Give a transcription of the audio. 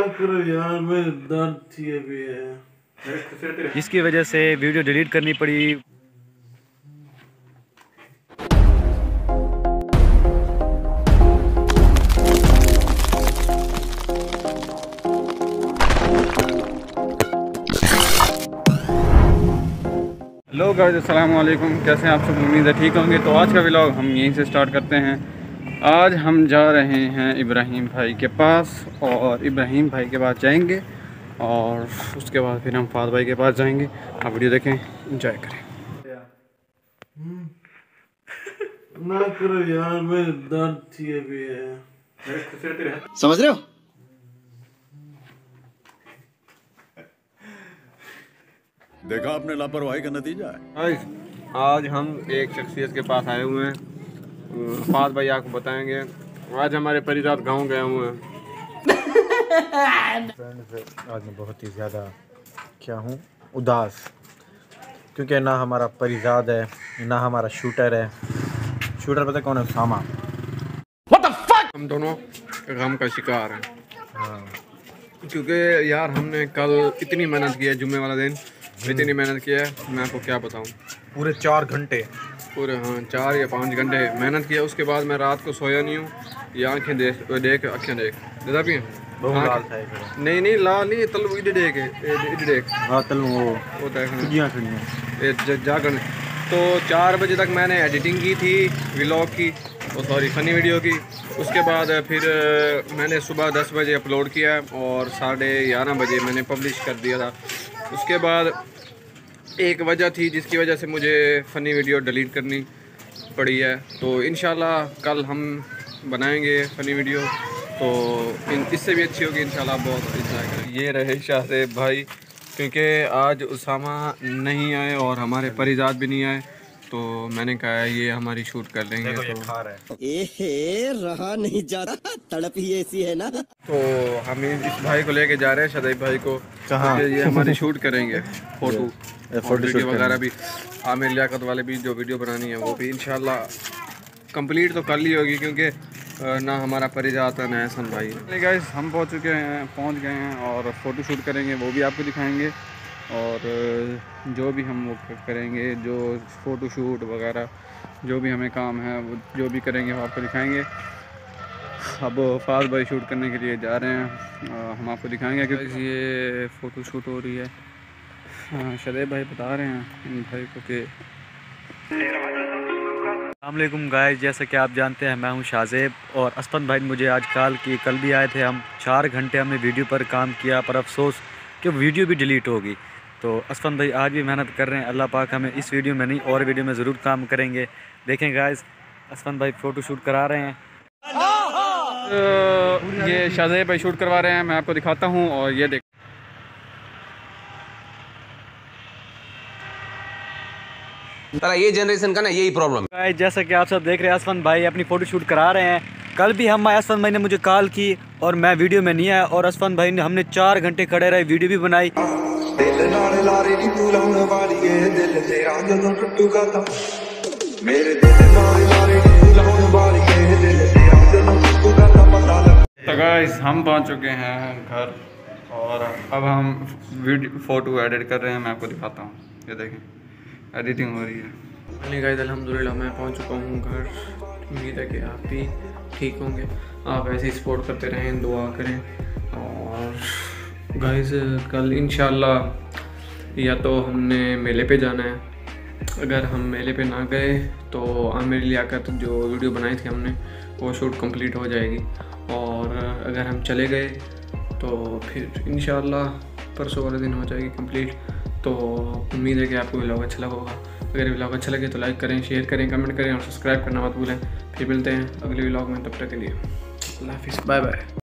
यार अभी है। जिसकी वजह से वीडियो डिलीट करनी पड़ी। हेलो गाइस अस्सलाम वालेकुम कैसे हैं आप सब? उम्मीद है ठीक होंगे। तो आज का व्लॉग हम यहीं से स्टार्ट करते हैं। आज हम जा रहे हैं इब्राहिम भाई के पास और इब्राहिम भाई के पास जाएँगे और उसके बाद फिर हम फाद भाई के पास जाएँगे। आप वीडियो देखें इंजॉय करें। ना करो यार मेरे दर्द थी अभी है। समझ रहे हो? देखा आपने लापरवाही का नतीजा है। आज हम एक शख्सियत के पास आए हुए हैं। फात भाई आपको बताएँगे। आज हमारे परिजात गाँव गए हुए हैं। आज मैं बहुत ही ज़्यादा क्या हूँ? उदास। क्योंकि ना हमारा परिजाद है ना हमारा शूटर है। शूटर पता कौन है? उसामा। हम दोनों गम का शिकार हैं। हाँ। क्योंकि यार हमने कल इतनी मेहनत की है जुम्मे वाला दिन? इतनी मेहनत की है मैं आपको क्या बताऊँ? पूरे चार घंटे। पूरे हाँ चार या पाँच घंटे मेहनत किया उसके बाद मैं रात को सोया नहीं हूँ। ये आँखें देख देख आँखें देख। दादा भी। नहीं नहीं लाल नहीं तल इधर देख इधर देख। हाँ तल वो वो देख हाँ। खुदियाँ खड़ी ये ज- जाकर तो चार बजे तक मैंने एडिटिंग की थी व्लॉग की और सॉरी फनी वीडियो की। उसके बाद फिर मैंने सुबह दस बजे अपलोड किया और साढ़े ग्यारह बजे मैंने पब्लिश कर दिया था। उसके बाद एक वजह थी जिसकी वजह से मुझे फ़नी वीडियो डिलीट करनी पड़ी है। तो इन कल हम बनाएँगे फ़नी वीडियो तो इससे भी अच्छी होगी इन बहुत इंजॉय करेंगे। ये रहे शाहब भाई, क्योंकि आज उसामा नहीं आए और हमारे परिजात भी नहीं आए। तो मैंने कहा है ये हमारी शूट कर लेंगे तो खा रहा है। रहा नहीं जाता तड़प ही ऐसी है ना। तो हम इस भाई को लेके जा रहे हैं शदेब भाई को। कहाँ? क्योंकि ये हमारी शूट करेंगे फ़ोटो। फ़ोटो वगैरह भी। आमिर लियाकत वाले भी जो वीडियो बनानी है वो भी इंशाल्लाह कंप्लीट तो कर ली होगी क्योंकि ना हमारा परिजात है ना एहसन भाई गाइस हम पहुँच चुके हैं पहुँच गए हैं और फ़ोटो शूट करेंगे वो भी आपको दिखाएँगे। और जो भी हम वो करेंगे जो फ़ोटो शूट वगैरह जो भी हमें काम है वो जो भी करेंगे वो आपको दिखाएँगे। अब फाज भाई शूट करने के लिए जा रहे हैं। हम आपको दिखाएँगे क्योंकि ये फ़ोटो शूट हो रही है। शदेब भाई बता रहे हैं इन भाई को कि अल्लाम गाइस जैसा कि आप जानते हैं मैं हूँ शाहजेब और असफन भाई मुझे आज कॉल की कल भी आए थे हम। चार घंटे हमने वीडियो पर काम किया पर अफसोस कि वीडियो भी डिलीट होगी तो असफन भाई आज भी मेहनत कर रहे हैं। अल्लाह पाक हमें इस वीडियो में नहीं और वीडियो में ज़रूर काम करेंगे। देखें गाइस असफन भाई फ़ोटो शूट करा रहे हैं। तो ये शाहजेब भाई शूट करवा रहे हैं मैं आपको दिखाता हूँ और ये देख ये जनरेशन का ना यही प्रॉब्लम गाइस जैसा कि आप सब देख रहे हैं असफन भाई अपनी फ़ोटो शूट करा रहे हैं। कल भी हम असफन भाई ने मुझे कॉल की और मैं वीडियो में नहीं आया और असफन भाई ने हमने चार घंटे खड़े रहे वीडियो भी बनाई। ਦਿਲ ਨਾਲ ਲਾਰੇ ਨੀ ਤੂੰ ਲਾਉਣ ਵਾਲੀ ਏ ਦਿਲ ਤੇਰਾ ਜਦੋਂ ਟੁੱਟੂਗਾ ਤਾਂ ਮੇਰੇ ਦਿਲ ਨਾਲ ਲਾਰੇ ਨੀ ਤੂੰ ਲਾਉਣ ਵਾਲੀ ਏ ਦਿਲ ਤੇਰਾ ਜਦੋਂ ਟੁੱਟੂਗਾ ਤਾਂ ਪਤਾ ਲੱਗ तो गाइस हम पहुंच चुके हैं घर और अब हम वीडियो फ़ोटो एडिट कर रहे हैं मैं आपको दिखाता हूँ ये देखें एडिटिंग हो रही है अली गाइस अल्हम्दुलिल्लाह मैं पहुंच चुका हूँ घर उम्मीद है कि आप भी ठीक होंगे आप ऐसे ही सपोर्ट करते रहें दुआ करें और गाइस कल इंशाल्लाह या तो हमने मेले पे जाना है। अगर हम मेले पे ना गए तो आमिर लियाकत जो वीडियो बनाई थी हमने, वो शूट कंप्लीट हो जाएगी। और अगर हम चले गए तो फिर इन परसों वाले दिन हो जाएगी कंप्लीट। तो उम्मीद है कि आपको ब्लॉग अच्छा लगा होगा। अगर ब्लॉग अच्छा लगे तो लाइक करें शेयर करें कमेंट करें और सब्सक्राइब करना मत भूलें। फिर मिलते हैं अगले व्लॉग में, तब तक के लिए। अल्लाह हाफिज़। Bye bye